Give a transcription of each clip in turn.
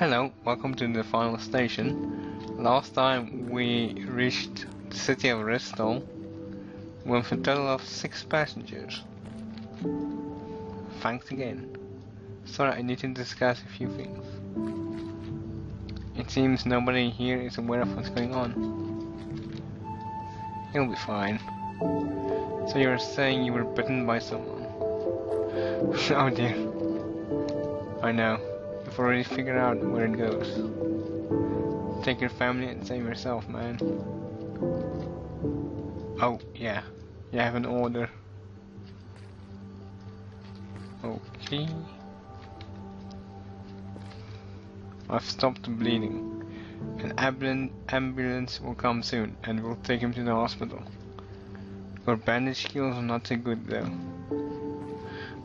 Hello, welcome to the final station. Last time we reached the city of Bristol with a total of six passengers. Thanks again. Sorry, I need to discuss a few things. It seems nobody here is aware of what's going on. You'll be fine. So you're saying you were bitten by someone? oh dear. I know. Already figured out where it goes. Take your family and save yourself, man. Oh, yeah. You have an order. Okay. I've stopped the bleeding. An ambulance, ambulance will come soon and we'll take him to the hospital. Your bandage skills are not so good though.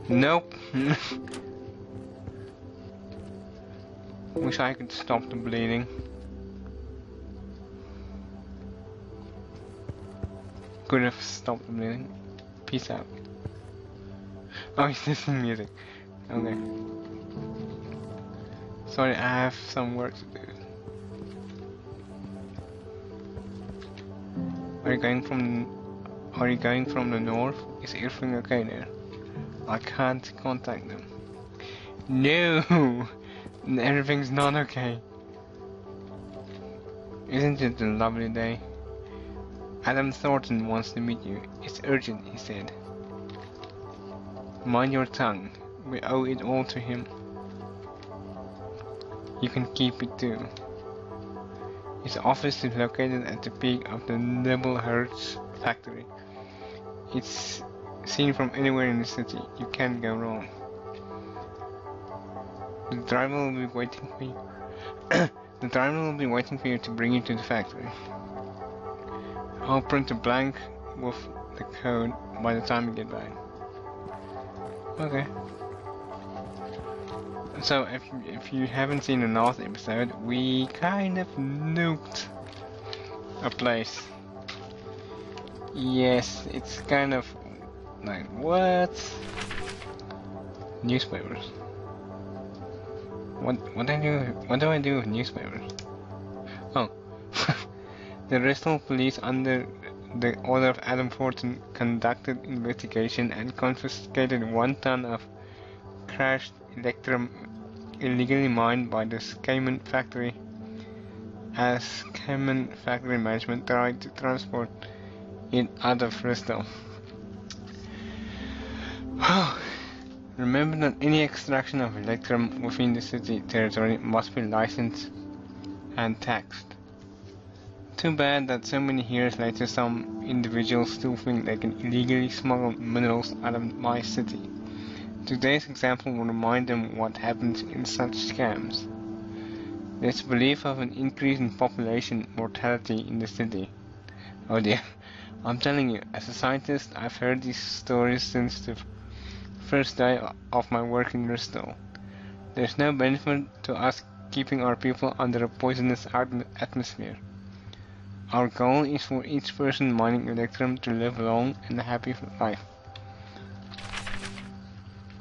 Nope. Wish I could stop the bleeding. Could have stopped the bleeding. Peace out. Oh, he's listening music. Okay. Sorry, I have some work to do. Are you going from are you going from the north? Is everything okay there? I can't contact them. No! Everything's not okay. Isn't it a lovely day? Adam Thornton wants to meet you. It's urgent, he said. Mind your tongue. We owe it all to him. You can keep it too. His office is located at the peak of the Noble Hertz factory. It's seen from anywhere in the city. You can't go wrong. The driver will be waiting for you. the driver will be waiting for you to bring you to the factory. I'll print a blank with the code by the time you get back. Okay. So if if you haven't seen the last episode, we kind of nuked a place. Yes, it's kind of like what? Newspapers. What do I do? What do I do with newspapers? Oh, the Bristol police, under the order of Adam Thornton, conducted investigation and confiscated one ton of crashed electrum illegally mined by the Cayman factory. As Cayman factory management tried to transport it out of Bristol. Oh. Remember that any extraction of electrum within the city territory must be licensed and taxed. Too bad that so many years later some individuals still think they can illegally smuggle minerals out of my city. Today's example will remind them what happens in such scams. There's belief of an increase in population mortality in the city. Oh dear. I'm telling you, as a scientist, I've heard these stories since the first day of my work in Bristol. There's no benefit to us keeping our people under a poisonous atmosphere. Our goal is for each person mining electrum to live a long and happy life.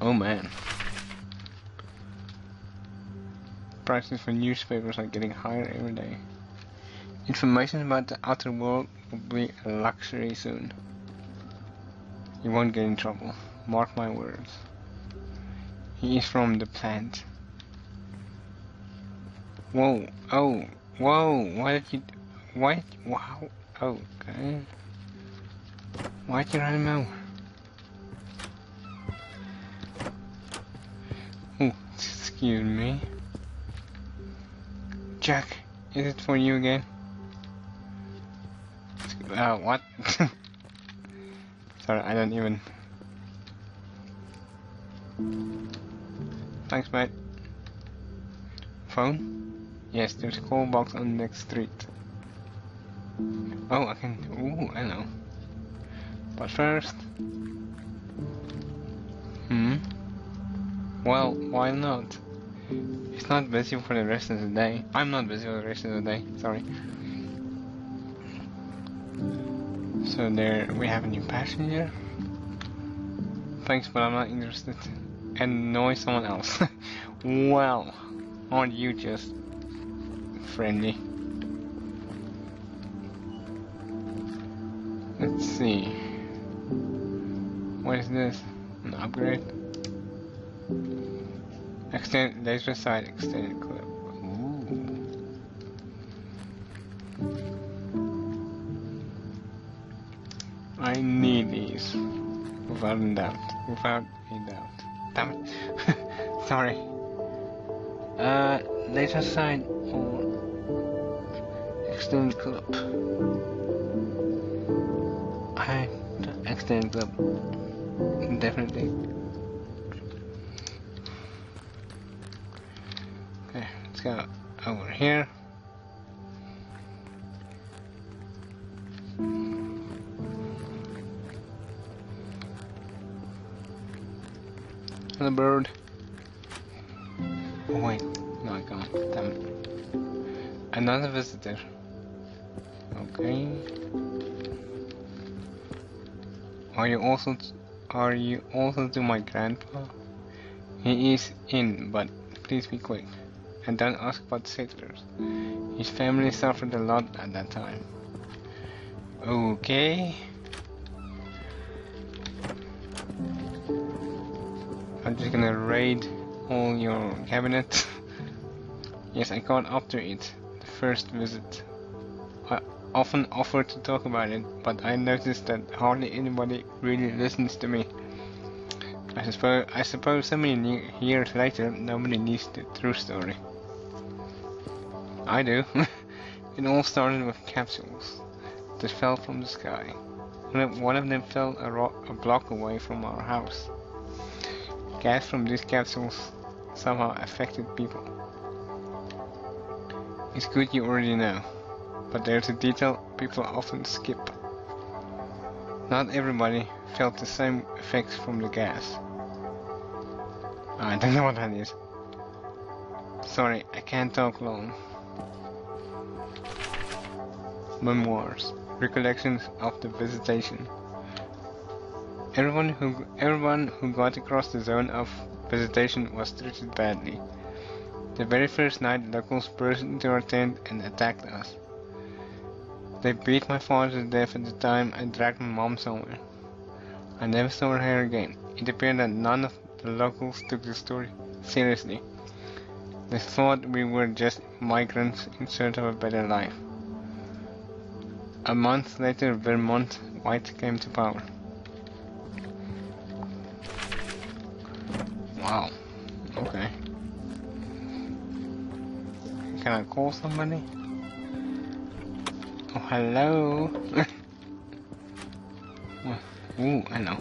Oh man. Prices for newspapers are getting higher every day. Information about the outer world will be a luxury soon. You won't get in trouble. Mark my words. He is from the plant. Whoa, oh, whoa, why did you, why, wow, okay. You run him over? Oh, excuse me. Jack, is it for you again? Uh, what? Sorry, I don't even... Thanks, mate. Phone? Yes, there's a call box on the next street. Oh, I can... Ooh, I know. But first... Hmm? Well, why not? It's not busy for the rest of the day. I'm not busy for the rest of the day, sorry. So there we have a new passenger. Thanks, but I'm not interested. Annoy someone else. well, Aren't you just friendly? Let's see. What is this? An upgrade? Extend laser sight extended clip. Ooh. I need these. Without a doubt. Without a doubt. Damn it. Sorry. Uh, laser sign or extended club. I extended club Definitely. Okay, let's go over here. Bird. Oh, wait. No, I can't. Damn it. Another visitor. Okay. Are you also are you also to my grandpa? He is in, but please be quick. And don't ask about settlers. His family suffered a lot at that time. Okay. Gonna raid all your cabinet. yes, I got after it the first visit. I often offer to talk about it, but I noticed that hardly anybody really listens to me. I suppose, I suppose so many years later, nobody needs the true story. I do. it all started with capsules that fell from the sky. One of them fell a, a block away from our house. Gas from these capsules somehow affected people. It's good you already know, but there's a detail people often skip. Not everybody felt the same effects from the gas. I don't know what that is. Sorry, I can't talk long. Memoirs, recollections of the visitation. Everyone who everyone who got across the zone of visitation was treated badly. The very first night, locals burst into our tent and attacked us. They beat my father to death at the time and dragged my mom somewhere. I never saw her again. It appeared that none of the locals took the story seriously. They thought we were just migrants in search of a better life. A month later, Vermont White came to power. Wow. Okay. Can I call somebody? Oh, hello. Ooh, I know.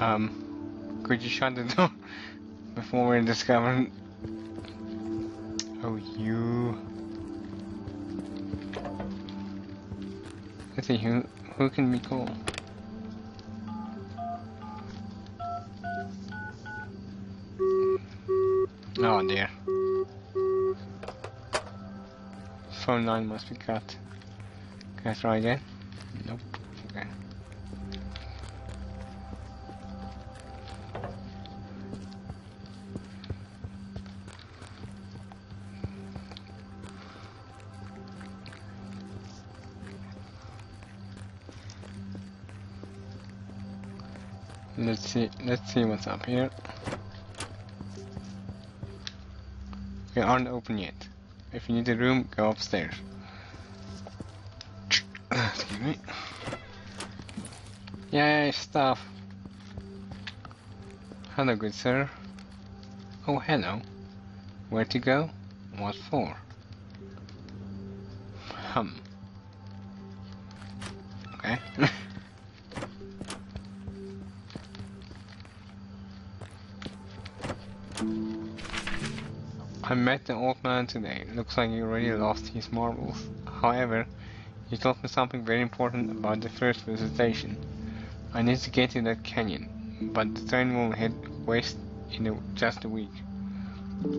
Um, could you shut the door before we're discovered? Oh, you. Let's see who who can we call. Phone line must be cut. Can I try again? Nope. Okay. Let's see, let's see what's up here. We aren't open yet. If you need a room, go upstairs. Excuse me. Yay, stuff. Hello, good sir. Oh, hello. Where to go? What for? Hum. Okay. I met the old man today. Looks like he already lost his marbles. However, he told me something very important about the first visitation. I need to get to that canyon, but the train will head west in a, just a week.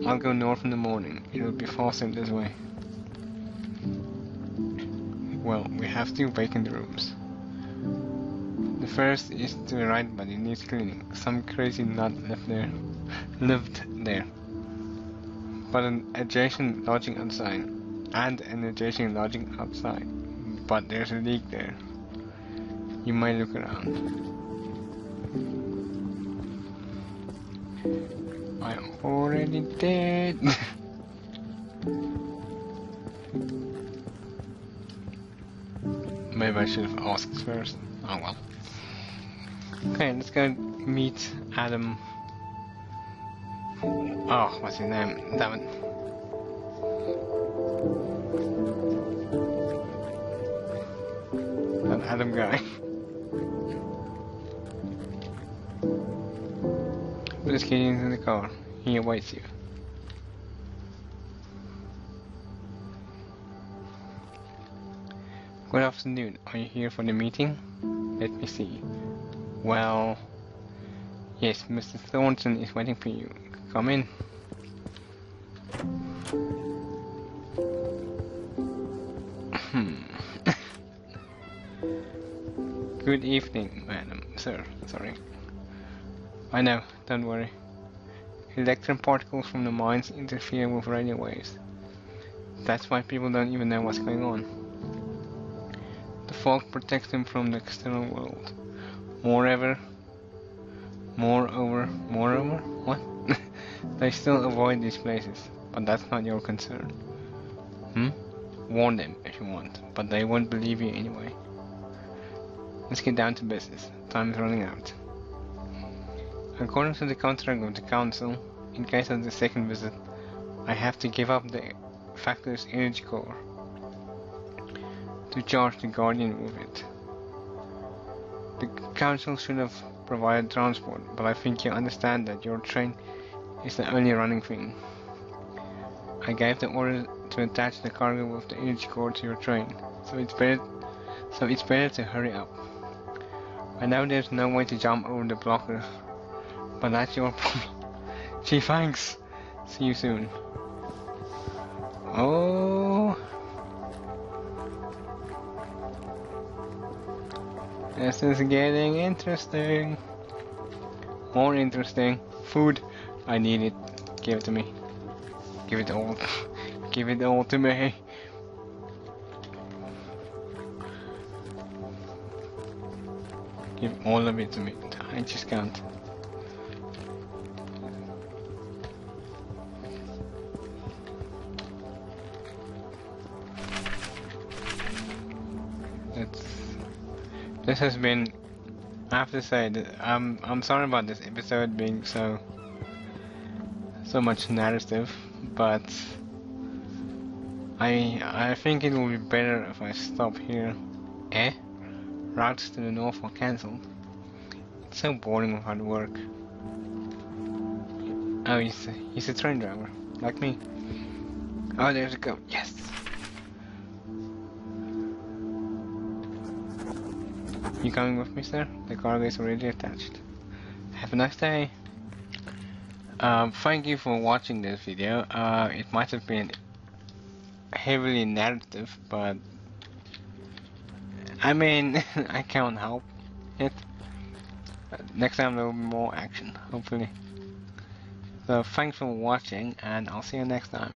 I'll go north in the morning. It will be faster this way. Well, we have two vacant rooms. The first is to the right, but it needs cleaning. Some crazy nut left there, lived there. But an adjacent lodging outside, and an adjacent lodging outside. But there's a leak there. You might look around. I'm already dead. Maybe I should have asked first. Oh well. Okay, let's go meet Adam. Ah, oh, what's his name? Damn it. That Adam guy. Let's get in the car. He awaits you. Good afternoon. Are you here for the meeting? Let me see. Well, yes, Mr. Thornton is waiting for you. Come in. Hmm. Good evening, madam. Sir, sorry. I know, don't worry. Electrum particles from the mines interfere with radio waves. That's why people don't even know what's going on. The fog protects them from the external world. Moreover, moreover, moreover, what? They still avoid these places, but that's not your concern. Hmm? Warn them if you want, but they won't believe you anyway. Let's get down to business. Time is running out. According to the contract of the Council, in case of the second visit, I have to give up the Factor's energy core to charge the Guardian with it. The Council should have provided transport, but I think you understand that your train is the only running thing. I gave the order to attach the cargo with the energy core to your train, so it's better so it's better to hurry up. I know there's no way to jump over the blockers, but that's your problem. Gee, thanks. See you soon. Oh. This is getting interesting. More interesting. Food. I need it. Give it to me. Give it all. Give it all to me. Give all of it to me. I just can't. This has been. I have to say that I'm um, I'm sorry about this episode being so so much narrative, but I I think it will be better if I stop here. Eh? Routes to the north are cancelled. It's so boring with hard work. Oh, he's a, he's a train driver, like me. Oh, there's a go. Yes. You coming with me, sir? The cargo is already attached. Have a nice day. Um, thank you for watching this video. Uh, it might have been heavily narrative, but I mean, I can't help it. Next time there will be more action, hopefully. So thanks for watching, and I'll see you next time.